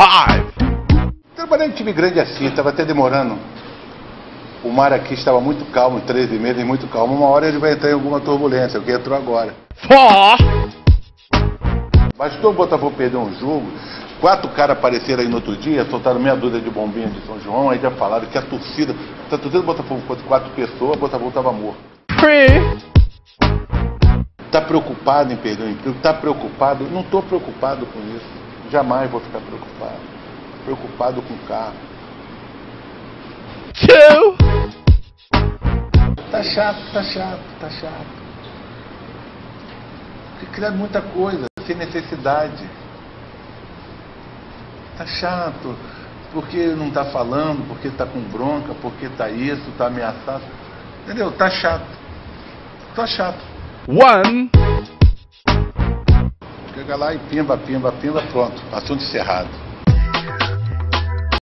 Five. Trabalhei em time grande assim, estava até demorando. O mar aqui estava muito calmo, 13 meses, muito calmo. Uma hora ele vai entrar em alguma turbulência, o que entrou agora. Four. Bastou o Botafogo perder um jogo, quatro caras apareceram aí no outro dia, soltaram meia dúzia de bombinhas de São João, aí já falaram que a torcida, se a torcida do Botafogo fosse quatro pessoas, o Botafogo estava morto. Three. Está preocupado em perder o emprego? Está preocupado? Não estou preocupado com isso. Jamais vou ficar preocupado. Preocupado com o carro. Two. Tá chato, tá chato, tá chato. Criado muita coisa, sem necessidade. Tá chato. Porque não tá falando, porque tá com bronca, porque tá isso, tá ameaçado. Entendeu? Tá chato. Tá chato. One. Chega lá e pimba, pimba, pimba, pronto. Assunto encerrado.